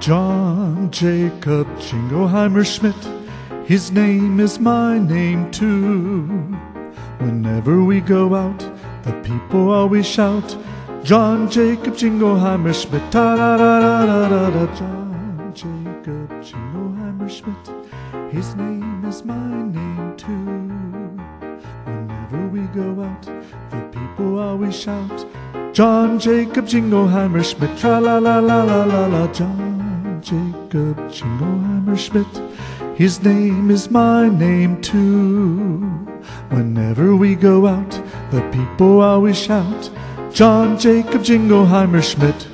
John Jacob Jingleheimer Schmidt. His name is my name too. Whenever we go out, the people always shout, John Jacob Jingleheimer Schmidt. Da da da da da da. John Jacob Jingleheimer Schmidt. His name is my name too. Whenever we go out, the people always shout, John Jacob Jingleheimer Schmidt. Tra la la la la la la. John Jacob Jingleheimer Schmidt. His name is my name too. Whenever we go out, the people always shout, John Jacob Jingleheimer Schmidt.